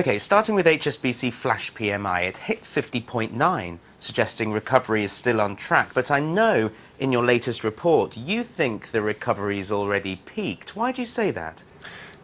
Okay, starting with HSBC Flash PMI, it hit 50.9, suggesting recovery is still on track. But I know in your latest report you think the recovery is already peaked. Why do you say that?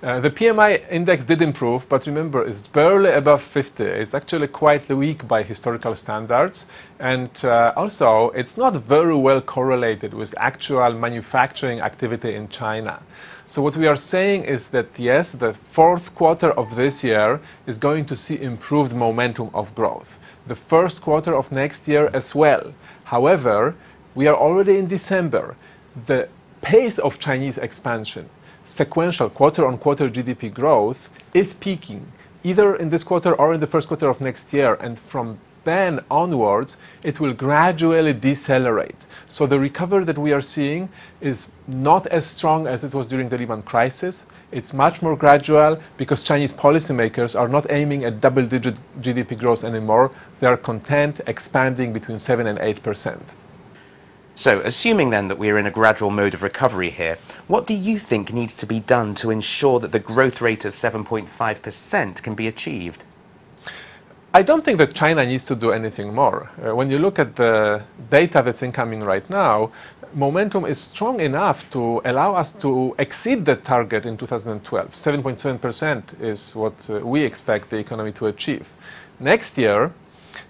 Uh, the PMI index did improve, but remember, it's barely above 50. It's actually quite weak by historical standards. And uh, also, it's not very well correlated with actual manufacturing activity in China. So, what we are saying is that yes, the fourth quarter of this year is going to see improved momentum of growth. The first quarter of next year as well. However, we are already in December. The pace of Chinese expansion sequential quarter-on-quarter GDP growth is peaking, either in this quarter or in the first quarter of next year. And from then onwards, it will gradually decelerate. So the recovery that we are seeing is not as strong as it was during the Lehman crisis. It's much more gradual because Chinese policymakers are not aiming at double-digit GDP growth anymore. They are content expanding between 7 and 8 percent. So, assuming then that we are in a gradual mode of recovery here, what do you think needs to be done to ensure that the growth rate of 7.5% can be achieved? I don't think that China needs to do anything more. Uh, when you look at the data that's incoming right now, momentum is strong enough to allow us to exceed the target in 2012. 7.7% is what uh, we expect the economy to achieve. Next year,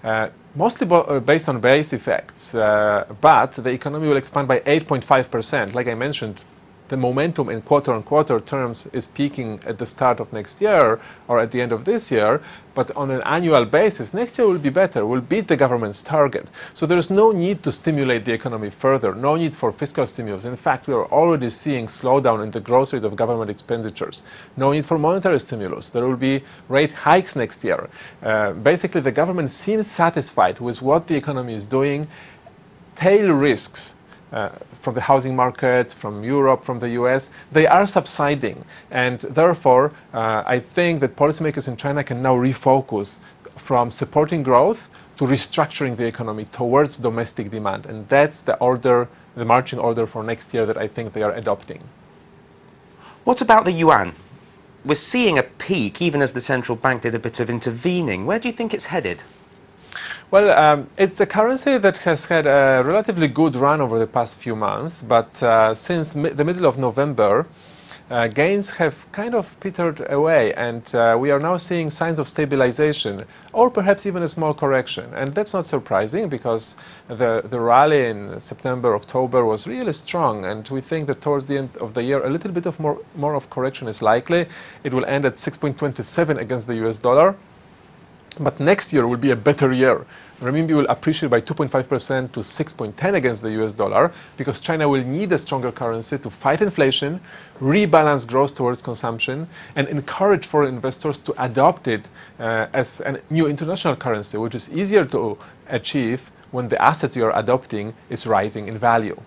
uh, mostly uh, based on base effects, uh, but the economy will expand by 8.5%. Like I mentioned, the momentum in quarter-on-quarter terms is peaking at the start of next year or at the end of this year, but on an annual basis, next year will be better, will beat the government's target. So there is no need to stimulate the economy further, no need for fiscal stimulus. In fact, we are already seeing slowdown in the growth rate of government expenditures. No need for monetary stimulus. There will be rate hikes next year. Uh, basically, the government seems satisfied with what the economy is doing. Tail risks uh, from the housing market, from Europe, from the US, they are subsiding. And therefore, uh, I think that policymakers in China can now refocus from supporting growth to restructuring the economy towards domestic demand. And that's the order, the marching order for next year that I think they are adopting. What about the yuan? We're seeing a peak even as the central bank did a bit of intervening. Where do you think it's headed? Well, um, it's a currency that has had a relatively good run over the past few months, but uh, since mi the middle of November, uh, gains have kind of petered away, and uh, we are now seeing signs of stabilization, or perhaps even a small correction. And that's not surprising because the, the rally in September, October was really strong, and we think that towards the end of the year, a little bit of more, more of correction is likely. It will end at 6.27 against the US dollar. But next year will be a better year. Renminbi will appreciate by 2.5% to 6.10 against the US dollar because China will need a stronger currency to fight inflation, rebalance growth towards consumption, and encourage foreign investors to adopt it uh, as a new international currency, which is easier to achieve when the assets you are adopting is rising in value.